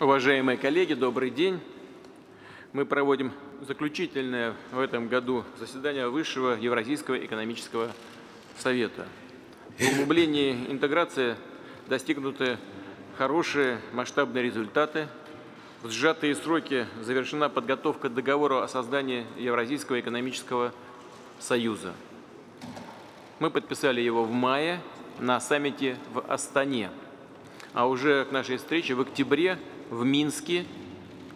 Уважаемые коллеги, добрый день. Мы проводим заключительное в этом году заседание Высшего Евразийского экономического совета. В углублении интеграции достигнуты хорошие масштабные результаты. В сжатые сроки завершена подготовка договора о создании Евразийского экономического союза. Мы подписали его в мае на саммите в Астане. А уже к нашей встрече в октябре в Минске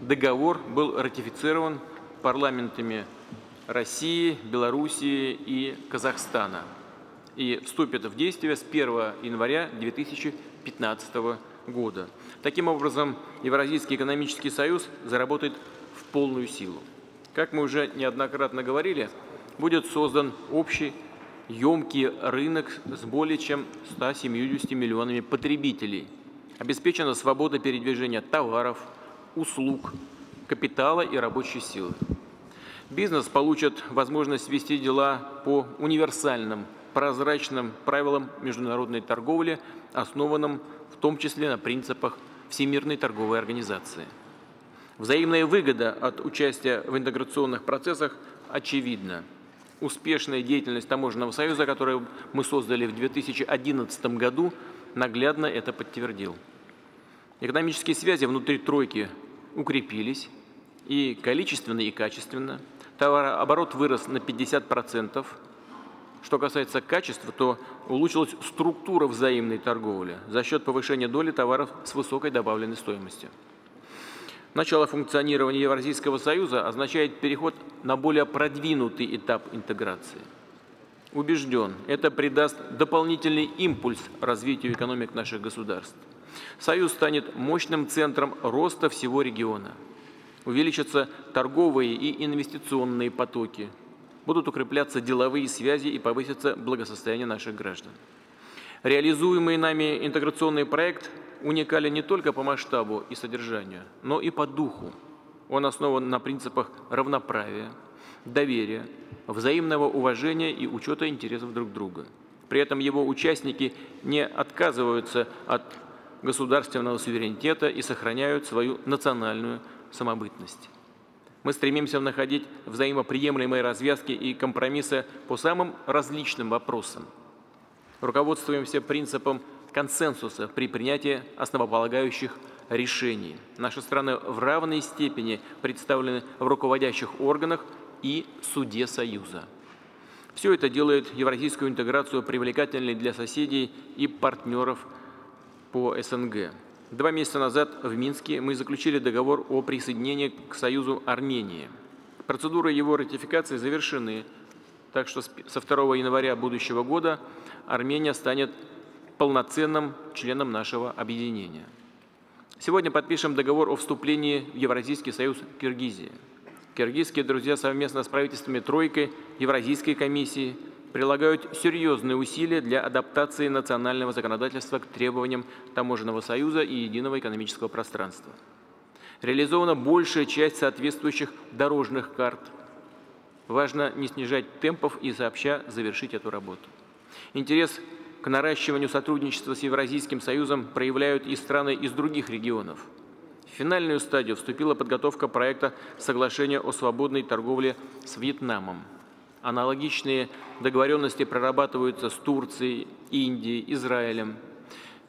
договор был ратифицирован парламентами России, Белоруссии и Казахстана и вступит в действие с 1 января 2015 года. Таким образом, Евразийский экономический союз заработает в полную силу. Как мы уже неоднократно говорили, будет создан общий емкий рынок с более чем 170 миллионами потребителей. Обеспечена свобода передвижения товаров, услуг, капитала и рабочей силы. Бизнес получит возможность вести дела по универсальным прозрачным правилам международной торговли, основанным в том числе на принципах Всемирной торговой организации. Взаимная выгода от участия в интеграционных процессах очевидна. Успешная деятельность Таможенного союза, которую мы создали в 2011 году, наглядно это подтвердил. Экономические связи внутри тройки укрепились и количественно, и качественно. Товарооборот вырос на 50%, что касается качества, то улучшилась структура взаимной торговли за счет повышения доли товаров с высокой добавленной стоимостью. Начало функционирования Евразийского союза означает переход на более продвинутый этап интеграции. Убежден, это придаст дополнительный импульс развитию экономик наших государств. Союз станет мощным центром роста всего региона. Увеличатся торговые и инвестиционные потоки, будут укрепляться деловые связи и повысится благосостояние наших граждан. Реализуемый нами интеграционный проект уникален не только по масштабу и содержанию, но и по духу. Он основан на принципах равноправия, доверия, взаимного уважения и учета интересов друг друга. При этом его участники не отказываются от государственного суверенитета и сохраняют свою национальную самобытность. Мы стремимся находить взаимоприемлемые развязки и компромиссы по самым различным вопросам. Руководствуемся принципом консенсуса при принятии основополагающих решений. Наши страны в равной степени представлены в руководящих органах и суде Союза. Все это делает евразийскую интеграцию привлекательной для соседей и партнеров по СНГ. Два месяца назад в Минске мы заключили договор о присоединении к Союзу Армении. Процедуры его ратификации завершены, так что со 2 января будущего года Армения станет полноценным членом нашего объединения. Сегодня подпишем договор о вступлении в Евразийский союз Киргизии. Киргизские друзья совместно с правительствами Тройкой, Евразийской комиссии – прилагают серьезные усилия для адаптации национального законодательства к требованиям Таможенного союза и единого экономического пространства. Реализована большая часть соответствующих дорожных карт. Важно не снижать темпов и сообща завершить эту работу. Интерес к наращиванию сотрудничества с Евразийским союзом проявляют и страны из других регионов. В финальную стадию вступила подготовка проекта соглашения о свободной торговле с Вьетнамом. Аналогичные договоренности прорабатываются с Турцией, Индией, Израилем.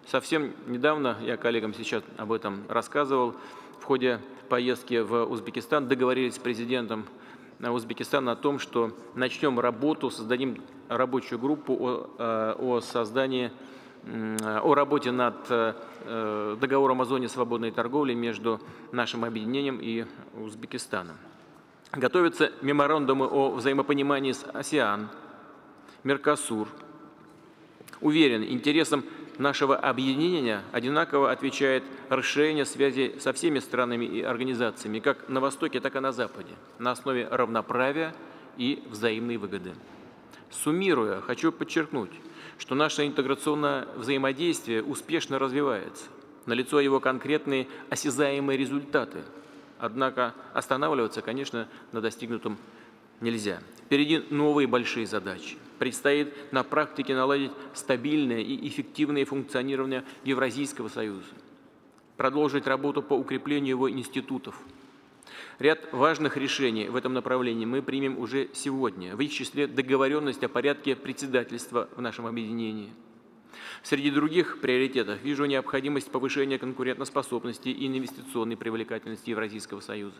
Совсем недавно, я коллегам сейчас об этом рассказывал, в ходе поездки в Узбекистан договорились с президентом Узбекистана о том, что начнем работу, создадим рабочую группу о, э, о создании, о работе над э, договором о зоне свободной торговли между нашим объединением и Узбекистаном. Готовятся меморандумы о взаимопонимании с АСИАН, Меркосур. Уверен, интересам нашего объединения одинаково отвечает расширение связи со всеми странами и организациями, как на Востоке, так и на Западе, на основе равноправия и взаимной выгоды. Суммируя, хочу подчеркнуть, что наше интеграционное взаимодействие успешно развивается. Налицо его конкретные осязаемые результаты – Однако останавливаться, конечно, на достигнутом нельзя. Впереди новые большие задачи. Предстоит на практике наладить стабильное и эффективное функционирование Евразийского союза. продолжить работу по укреплению его институтов. Ряд важных решений в этом направлении мы примем уже сегодня, в их числе договоренность о порядке председательства в нашем объединении. Среди других приоритетов вижу необходимость повышения конкурентоспособности и инвестиционной привлекательности Евразийского Союза.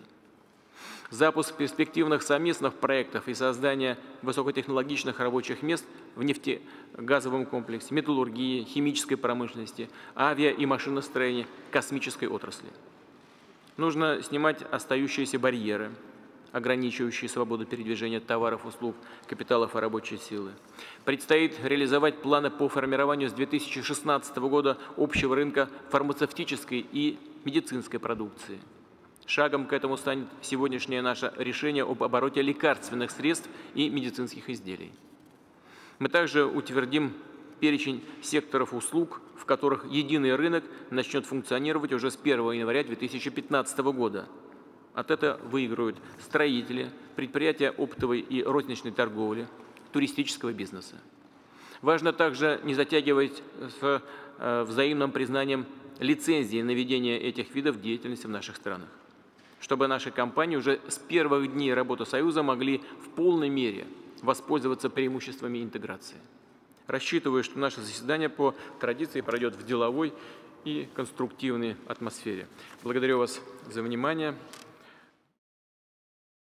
Запуск перспективных совместных проектов и создание высокотехнологичных рабочих мест в нефтегазовом комплексе, металлургии, химической промышленности, авиа- и машиностроении, космической отрасли. Нужно снимать остающиеся барьеры, ограничивающие свободу передвижения товаров, услуг, капиталов и рабочей силы. Предстоит реализовать планы по формированию с 2016 года общего рынка фармацевтической и медицинской продукции – Шагом к этому станет сегодняшнее наше решение об обороте лекарственных средств и медицинских изделий. Мы также утвердим перечень секторов услуг, в которых единый рынок начнет функционировать уже с 1 января 2015 года. От этого выиграют строители, предприятия оптовой и розничной торговли, туристического бизнеса. Важно также не затягивать с э, взаимным признанием лицензии на ведение этих видов деятельности в наших странах чтобы наши компании уже с первых дней работы Союза могли в полной мере воспользоваться преимуществами интеграции. Рассчитываю, что наше заседание по традиции пройдет в деловой и конструктивной атмосфере. Благодарю вас за внимание.